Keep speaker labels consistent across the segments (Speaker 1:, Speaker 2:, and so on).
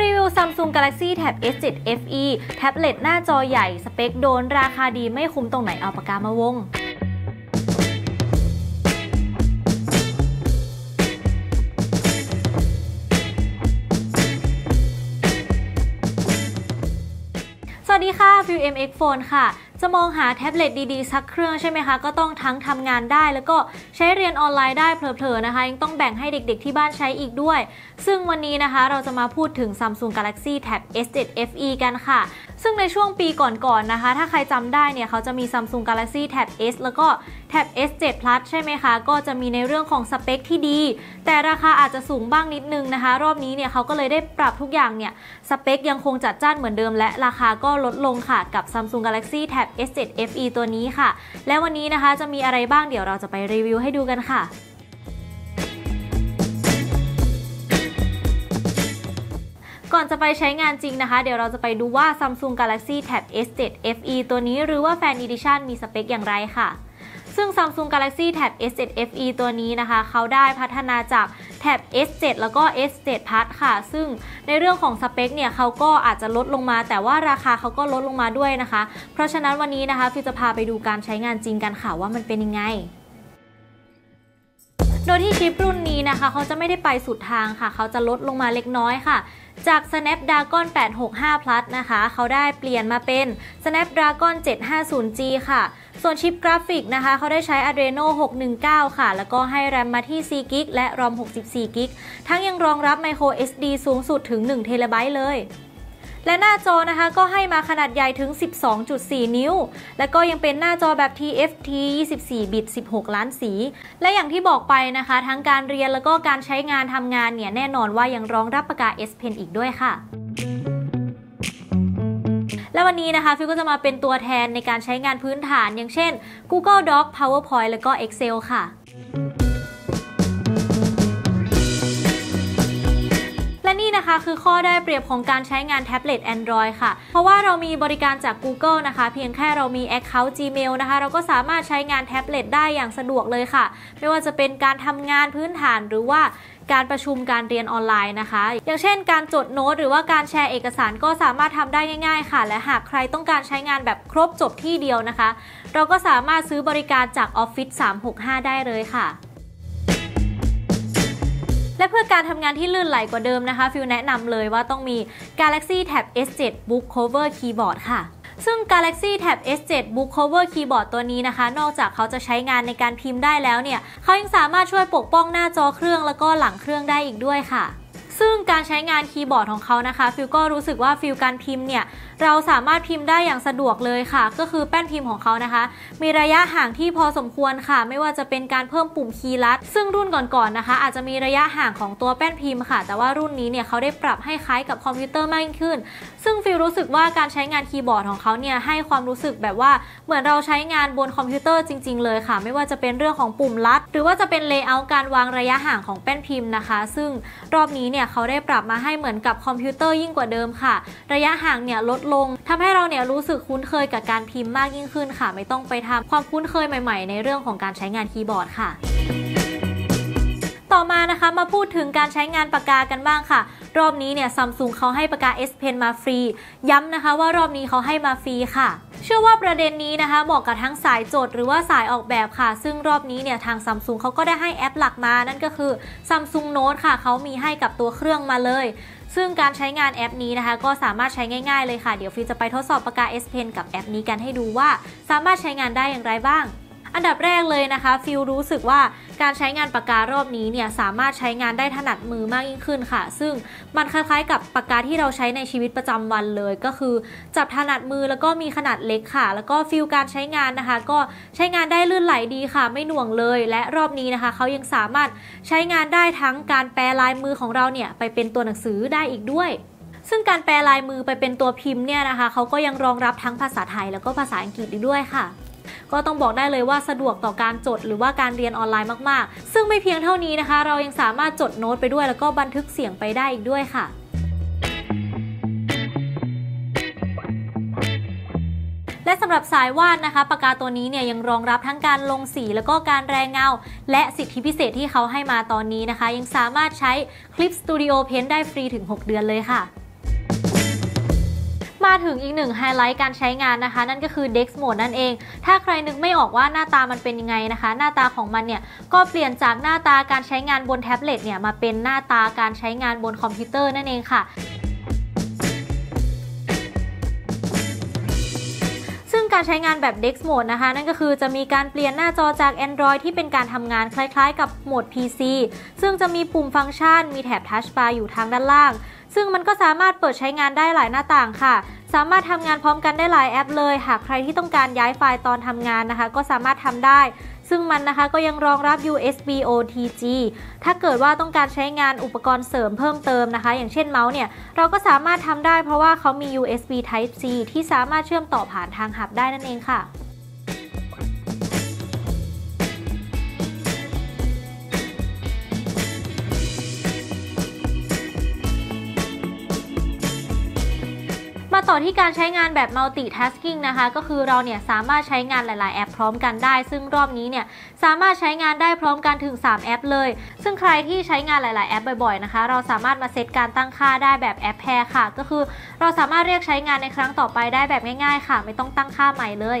Speaker 1: รีวิว Samsung Galaxy Tab S7 FE แท็บเล็ตหน้าจอใหญ่ สเปคโดน ราคาดีไม่คุ้มตรงไหนเอาปากกามาวงสวัสดีค่ะ View MX Phone ค่ะ จะมองหาแท็บเล็ตดีๆ สักเครื่องใช่ไหมคะ ก็ต้องทั้งทำงานได้ แล้วก็ใช้เรียนออนไลน์ได้เผลอๆนะคะ ยังต้องแบ่งให้เด็กๆที่บ้านใช้อีกด้วย ซึ่งวันนี้นะคะเราจะมาพูดถึง Samsung Galaxy Tab S7 FE กันค่ะ ซึ่งในช่วงปีก่อนๆนะคะ ถ้าใครจำได้เนี่ยเขาจะมี Samsung Galaxy Tab S แล้วก็ Tab S7 Plus ใช่ไหมคะ ก็จะมีในเรื่องของสเปคที่ดี แต่ราคาอาจจะสูงบ้างนิดนึงนะคะ รอบนี้เนี่ยเขาก็เลยได้ปรับทุกอย่างเนี่ยสเปคยังคงจัดจ้านเหมือนเดิม และราคาก็ลดลงค่ะกับ Samsung Galaxy Tab S7 FE ตัวนี้ค่ะ และวันนี้นะคะจะมีอะไรบ้างเดี๋ยวเราจะไปรีวิวให้ดูกันค่ะก่อนจะไปใช้งานจริงนะคะ เดี๋ยวเราจะไปดูว่า Samsung Galaxy Tab S7 FE ตัวนี้หรือว่า Fan Edition มีสเปคอย่างไรค่ะ ซึ่ง Samsung Galaxy Tab S7 FE ตัวนี้นะคะ เขาได้พัฒนาจาก Tab S7 แล้วก็ S7 Plus ค่ะ ซึ่งในเรื่องของสเปคเนี่ยเขาก็อาจจะลดลงมา แต่ว่าราคาเขาก็ลดลงมาด้วยนะคะ เพราะฉะนั้นวันนี้นะคะฟิวจะพาไปดูการใช้งานจริงกันค่ะว่ามันเป็นยังไงโดยที่ชิปรุ่นนี้นะคะ เขาจะไม่ได้ไปสุดทางค่ะ เขาจะลดลงมาเล็กน้อยค่ะ จาก Snapdragon 865 Plus นะคะ เขาได้เปลี่ยนมาเป็น Snapdragon 750G ค่ะ ส่วนชิปกราฟิกนะคะเขาได้ใช้ Adreno 619 ค่ะ แล้วก็ให้ RAM มาที่ 4 g b และ ROM 64 g b ทั้งยังรองรับ Micro SD สูงสุดถึง 1 t b เลยและหน้าจอนะคะก็ให้มาขนาดใหญ่ถึง 12.4 นิ้ว และก็ยังเป็นหน้าจอแบบ TFT 24 บิต 16 ล้านสี และอย่างที่บอกไปนะคะ ทั้งการเรียนแล้วก็การใช้งานทำงานเนี่ยแน่นอนว่ายังรองรับปากกา S Pen อีกด้วยค่ะ และวันนี้นะคะฟิวก็จะมาเป็นตัวแทนในการใช้งานพื้นฐานอย่างเช่น Google Doc PowerPoint แล้วก็ Excel ค่ะและนี่นะคะคือข้อได้เปรียบของการใช้งานแท็บเล็ต Android ค่ะ เพราะว่าเรามีบริการจาก Google นะคะ เพียงแค่เรามี Account Gmail นะคะ เราก็สามารถใช้งานแท็บเล็ตได้อย่างสะดวกเลยค่ะ ไม่ว่าจะเป็นการทำงานพื้นฐานหรือว่า การประชุมการเรียนออนไลน์นะคะ อย่างเช่น การจดโน้ตหรือว่าการแชร์เอกสารก็สามารถทำได้ง่าย ๆ ค่ะ และหากใครต้องการใช้งานแบบครบจบที่เดียวนะคะ เราก็สามารถซื้อบริการจาก Office 365 ได้เลยค่ะและเพื่อการทำงานที่ลื่นไหลกว่าเดิมนะคะ ฟิวแนะนำเลยว่าต้องมี Galaxy Tab S7 Book Cover Keyboard ค่ะ ซึ่ง Galaxy Tab S7 Book Cover Keyboard ตัวนี้นะคะ นอกจากเขาจะใช้งานในการพิมพ์ได้แล้วเนี่ยเขายังสามารถช่วยปกป้องหน้าจอเครื่องแล้วก็หลังเครื่องได้อีกด้วยค่ะ ซึ่งการใช้งานคีย์บอร์ดของเขานะคะฟิลก็รู้สึกว่า feel การพิมพ์เนี่ยเราสามารถพิมพ์ได้อย่างสะดวกเลยค่ะ ก็คือแป้นพิมพ์ของเขานะคะ มีระยะห่างที่พอสมควรค่ะ ไม่ว่าจะเป็นการเพิ่มปุ่มคีย์ลัด ซึ่งรุ่นก่อนๆนะคะ อาจจะมีระยะห่างของตัวแป้นพิมพ์ค่ะ แต่ว่ารุ่นนี้เนี่ยเขาได้ปรับให้คล้ายกับคอมพิวเตอร์มากยิ่งขึ้น ซึ่งฟิลรู้สึกว่าการใช้งานคีย์บอร์ดของเขาเนี่ยให้ความรู้สึกแบบว่าเหมือนเราใช้งานบนคอมพิวเตอร์จริง ๆ เลยค่ะ ไม่ว่าจะเป็นเรื่องของปุ่มลัด หรือว่าจะเป็น layer การวางระยะห่างของแป้นพิมพ์นะคะ ซึ่งรอบนี้เนี่ยเขาได้ปรับมาให้เหมือนกับคอมพิวเตอร์ยิ่งกว่าเดิมค่ะ ระยะห่างเนี่ยลดลงทำให้เราเนี่ยรู้สึกคุ้นเคยกับการพิมพ์มากยิ่งขึ้นค่ะ ไม่ต้องไปทำความคุ้นเคยใหม่ๆ ในเรื่องของการใช้งานคีย์บอร์ดค่ะต่อมานะคะมาพูดถึงการใช้งานปากกากันบ้างค่ะ รอบนี้เนี่ยซัมซุงเขาให้ปากกา S Pen มาฟรี ย้ำนะคะว่ารอบนี้เขาให้มาฟรีค่ะ เชื่อว่าประเด็นนี้นะคะเหมาะกับทั้งสายโจทย์หรือว่าสายออกแบบค่ะ ซึ่งรอบนี้เนี่ยทางซัมซุงเขาก็ได้ให้แอปหลักมา นั่นก็คือ Samsung Note ค่ะเขามีให้กับตัวเครื่องมาเลย ซึ่งการใช้งานแอปนี้นะคะ ก็สามารถใช้ง่าย ๆเลยค่ะ เดี๋ยวฟิวจะไปทดสอบปากกา S Pen กับแอปนี้กันให้ดูว่า สามารถใช้งานได้อย่างไรบ้าง อันดับแรกเลยนะคะฟิลรู้สึกว่าการใช้งานปากการอบนี้เนี่ยสามารถใช้งานได้ถนัดมือมากยิ่งขึ้นค่ะ ซึ่งมันคล้ายๆกับปากกาที่เราใช้ในชีวิตประจำวันเลย ก็คือจับถนัดมือแล้วก็มีขนาดเล็กค่ะ แล้วก็ฟิลการใช้งานนะคะ ก็ใช้งานได้ลื่นไหลดีค่ะ ไม่หน่วงเลย และรอบนี้นะคะเขายังสามารถใช้งานได้ทั้งการแปลลายมือของเราเนี่ยไปเป็นตัวหนังสือได้อีกด้วยซึ่งการแปลลายมือไปเป็นตัวพิมพ์เนี่ยนะคะเขาก็ยังรองรับทั้งภาษาไทยแล้วก็ภาษาอังกฤษด้วยค่ะ ก็ต้องบอกได้เลยว่าสะดวกต่อการจดหรือว่าการเรียนออนไลน์มากๆ ซึ่งไม่เพียงเท่านี้นะคะ เรายังสามารถจดโน้ตไปด้วย แล้วก็บันทึกเสียงไปได้อีกด้วยค่ะและสำหรับสายวาดนะคะ ปากกาตัวนี้เนี่ยยังรองรับทั้งการลงสีแล้วก็การแรเงา และสิทธิพิเศษที่เขาให้มาตอนนี้นะคะ ยังสามารถใช้ Clip Studio Paint ได้ฟรีถึง 6 เดือนเลยค่ะ มาถึงอีกหนึ่งไฮไลท์การใช้งานนะคะ นั่นก็คือ DeX Mode นั่นเอง ถ้าใครนึกไม่ออกว่าหน้าตามันเป็นยังไงนะคะ หน้าตาของมันเนี่ยก็เปลี่ยนจากหน้าตาการใช้งานบนแท็บเล็ตเนี่ยมาเป็นหน้าตาการใช้งานบนคอมพิวเตอร์นั่นเองค่ะการใช้งานแบบ Dex Mode นะคะ นั่นก็คือจะมีการเปลี่ยนหน้าจอจาก Android ที่เป็นการทำงานคล้ายๆ กับโหมด PC ซึ่งจะมีปุ่มฟังก์ชัน มีแถบ Touch Bar อยู่ทางด้านล่าง ซึ่งมันก็สามารถเปิดใช้งานได้หลายหน้าต่างค่ะ สามารถทำงานพร้อมกันได้หลายแอปเลย หากใครที่ต้องการย้ายไฟล์ตอนทำงานนะคะ ก็สามารถทำได้ ซึ่งมันนะคะก็ยังรองรับ USB OTG ถ้าเกิดว่าต้องการใช้งานอุปกรณ์เสริมเพิ่มเติมนะคะ อย่างเช่นเมาส์เนี่ย เราก็สามารถทำได้เพราะว่าเขามี USB Type C ที่สามารถเชื่อมต่อผ่านทางหับได้นั่นเองค่ะ ต่อที่การใช้งานแบบ multitasking นะคะ ก็คือเราเนี่ยสามารถใช้งานหลาย ๆ แอปพร้อมกันได้ ซึ่งรอบนี้เนี่ยสามารถใช้งานได้พร้อมกันถึง 3 แอปเลย ซึ่งใครที่ใช้งานหลาย ๆ แอปบ่อย ๆ นะคะ เราสามารถมาเซตการตั้งค่าได้แบบ App Pair ค่ะ ก็คือเราสามารถเรียกใช้งานในครั้งต่อไปได้แบบง่าย ๆ ค่ะ ไม่ต้องตั้งค่าใหม่เลย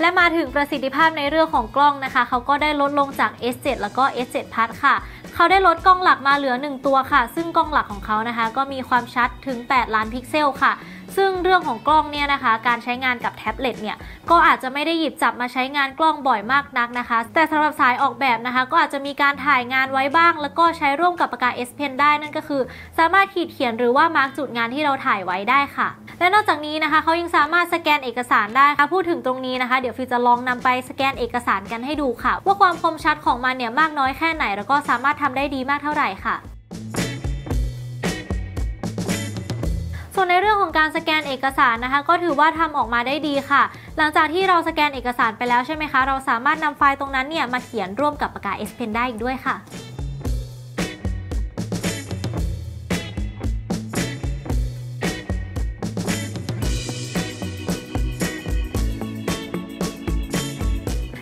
Speaker 1: และมาถึงประสิทธิภาพในเรื่องของกล้องนะคะ เขาก็ได้ลดลงจาก S7 แล้วก็ S7 Plus ค่ะ เขาได้ลดกล้องหลักมาเหลือ 1 ตัวค่ะ ซึ่งกล้องหลักของเขานะคะ ก็มีความชัดถึง 8 ล้านพิกเซลค่ะ ซึ่งเรื่องของกล้องเนี่ยนะคะ การใช้งานกับแท็บเล็ตเนี่ยก็อาจจะไม่ได้หยิบจับมาใช้งานกล้องบ่อยมากนักนะคะ แต่สำหรับสายออกแบบนะคะ ก็อาจจะมีการถ่ายงานไว้บ้าง แล้วก็ใช้ร่วมกับปากกา S Pen ได้นั่นก็คือ สามารถขีดเขียนหรือว่ามาร์กจุดงานที่เราถ่ายไว้ได้ค่ะ และนอกจากนี้นะคะเขายังสามารถสแกนเอกสารได้ค่ะพูดถึงตรงนี้นะคะ เดี๋ยวฟิวจะลองนำไปสแกนเอกสารกันให้ดูค่ะ ว่าความคมชัดของมันเนี่ยมากน้อยแค่ไหน แล้วก็สามารถทำได้ดีมากเท่าไหร่ค่ะ ส่วนในเรื่องของการสแกนเอกสารนะคะ ก็ถือว่าทำออกมาได้ดีค่ะ หลังจากที่เราสแกนเอกสารไปแล้วใช่ไหมคะ เราสามารถนำไฟล์ตรงนั้นเนี่ยมาเขียนร่วมกับปากกา S Pen ได้อีกด้วยค่ะ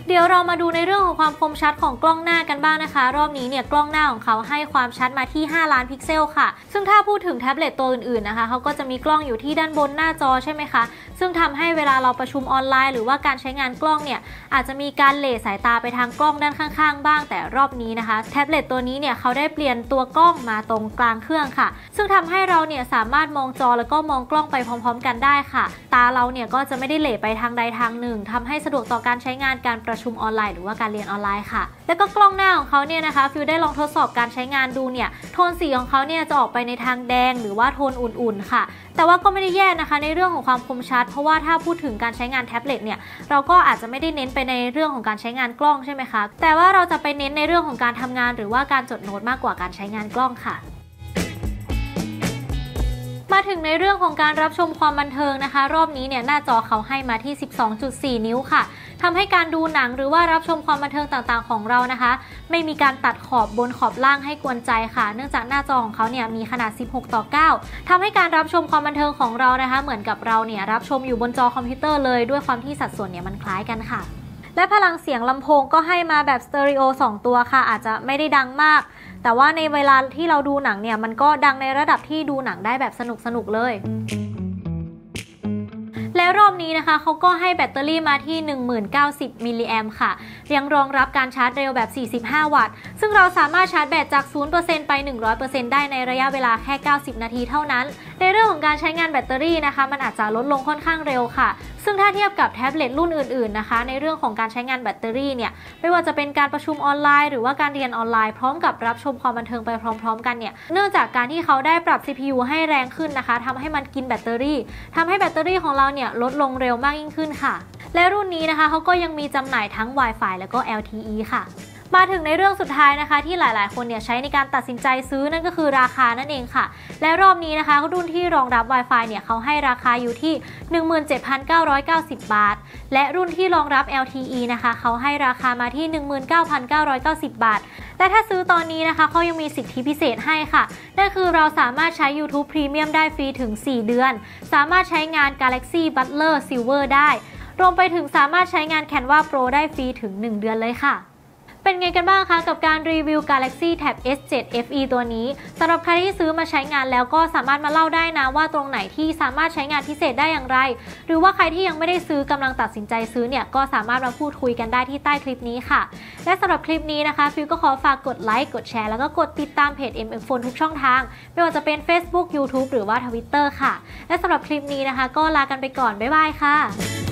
Speaker 1: เดี๋ยวเรามาดูในในเรื่องของความคมชัดของกล้องหน้ากันบ้างนะคะ รอบนี้เนี่ยกล้องหน้าของเขาให้ความชัดมาที่ 5 ล้านพิกเซลค่ะ ซึ่งถ้าพูดถึงแท็บเล็ตตัวอื่นๆนะคะเขาก็จะมีกล้องอยู่ที่ด้านบนหน้าจอใช่ไหมคะ ซึ่งทำให้เวลาเราประชุมออนไลน์ หรือว่าการใช้งานกล้องเนี่ยอาจจะมีการเหล่สายตาไปทางกล้องด้านข้างๆ บ้างแต่รอบนี้นะคะแท็บเล็ตตัวนี้เนี่ยเขาได้เปลี่ยนตัวกล้องมาตรงกลางเครื่องค่ะ ซึ่งทำให้เราเนี่ยสามารถมองจอแล้วก็มองกล้องไปพร้อม ๆ กันได้ค่ะ ตาเราเนี่ยก็จะไม่ได้เหล่ไปทางใดทางหนึ่งทำให้สะดวกต่อการใช้งานการประชุมออนไลน์หรือว่าการเรียนออนไลน์ค่ะ แล้วก็กล้องหน้าของเขาเนี่ยนะคะฟิวได้ลองทดสอบการใช้งานดูเนี่ยโทนสีของเขาเนี่ยจะออกไปในทางแดงหรือว่าโทนอุ่นๆค่ะ แต่ว่าก็ไม่ได้แย่นะคะในเรื่องของความคมชัด เพราะว่าถ้าพูดถึงการใช้งานแท็บเล็ตเนี่ยเราก็อาจจะไม่ได้เน้นไปในเรื่องของการใช้งานกล้องใช่ไหมคะแต่ว่าเราจะไปเน้นในเรื่องของการทำงาน หรือว่าการจดโน้ตมากกว่าการใช้งานกล้องค่ะ มาถึงในเรื่องของการรับชมความบันเทิงนะคะ รอบนี้เนี่ยหน้าจอเขาให้มาที่ 12.4 นิ้วค่ะทำให้การดูหนังหรือว่ารับชมความบันเทิงต่างๆ ของเรานะคะ ไม่มีการตัดขอบบนขอบล่างให้กวนใจค่ะ เนื่องจากหน้าจอของเขาเนี่ยมีขนาด 16 ต่อ 9ทำให้การรับชมความบันเทิงของเรานะคะ เหมือนกับเราเนี่ยรับชมอยู่บนจอคอมพิวเตอร์เลยด้วยความที่สัดส่วนเนี่ยมันคล้ายกันค่ะ และพลังเสียงลำโพงก็ให้มาแบบสเตอริโอ2ตัวค่ะ อาจจะไม่ได้ดังมาก แต่ว่าในเวลาที่เราดูหนังเนี่ยมันก็ดังในระดับที่ดูหนังได้แบบสนุกสนุกเลย และรอบนี้นะคะเขาก็ให้แบตเตอรี่มาที่ 1090 มิลลิแอมค่ะ ยังรองรับการชาร์จเร็วแบบ 45 วัตต์ ซึ่งเราสามารถชาร์จแบตจาก 0%ไป 100%ได้ในระยะเวลาแค่ 90 นาทีเท่านั้น ในเรื่องของการใช้งานแบตเตอรี่นะคะ มันอาจจะลดลงค่อนข้างเร็วค่ะ ซึ่งถ้าเทียบกับแท็บเล็ตรุ่นอื่นๆนะคะ ในเรื่องของการใช้งานแบตเตอรี่เนี่ยไม่ว่าจะเป็นการประชุมออนไลน์ หรือว่าการเรียนออนไลน์พร้อมกับรับชมความบันเทิงไปพร้อม ๆ กันเนี่ยเนื่องจากการที่เขาได้ปรับ CPU ให้แรงขึ้นนะคะทำให้มันกินแบตเตอรี่ทำให้แบตเตอรี่ของเราเนี่ยลดลงเร็วมากยิ่งขึ้นค่ะ และรุ่นนี้นะคะเขาก็ยังมีจำหน่ายทั้ง Wi-Fi แล้วก็ LTE ค่ะ มาถึงในเรื่องสุดท้ายนะคะ ที่หลายๆ คนเนี่ยใช้ในการตัดสินใจซื้อนั่นก็คือราคานั่นเองค่ะ และรอบนี้นะคะรุ่นที่รองรับ Wi-Fi เนี่ยเขาให้ราคาอยู่ที่ 17,990 บาท และรุ่นที่รองรับ LTE นะคะเขาให้ราคามาที่ 19,990 บาท และถ้าซื้อตอนนี้นะคะเขายังมีสิทธิพิเศษให้ค่ะ นั่นคือเราสามารถใช้ YouTube Premium ได้ฟรีถึง 4 เดือน สามารถใช้งาน Galaxy Butler Silver ได้ รวมไปถึงสามารถใช้งาน Canva Pro ได้ฟรีถึง 1 เดือนเลยค่ะ เป็นไงกันบ้างคะกับการรีวิว Galaxy Tab S7 FE ตัวนี้สำหรับใครที่ซื้อมาใช้งานแล้วก็สามารถมาเล่าได้นะว่าตรงไหนที่สามารถใช้งานพิเศษได้อย่างไร หรือว่าใครที่ยังไม่ได้ซื้อกำลังตัดสินใจซื้อเนี่ยก็สามารถมาพูดคุยกันได้ที่ใต้คลิปนี้ค่ะ และสำหรับคลิปนี้นะคะฟิวก็ขอฝากกดไลค์กดแชร์แล้วก็กดติดตามเพจ MM Phone ทุกช่องทาง ไม่ว่าจะเป็น Facebook YouTube หรือว่า Twitter ค่ะ และสำหรับคลิปนี้นะคะ ก็ลากันไปก่อนบ๊ายบายค่ะ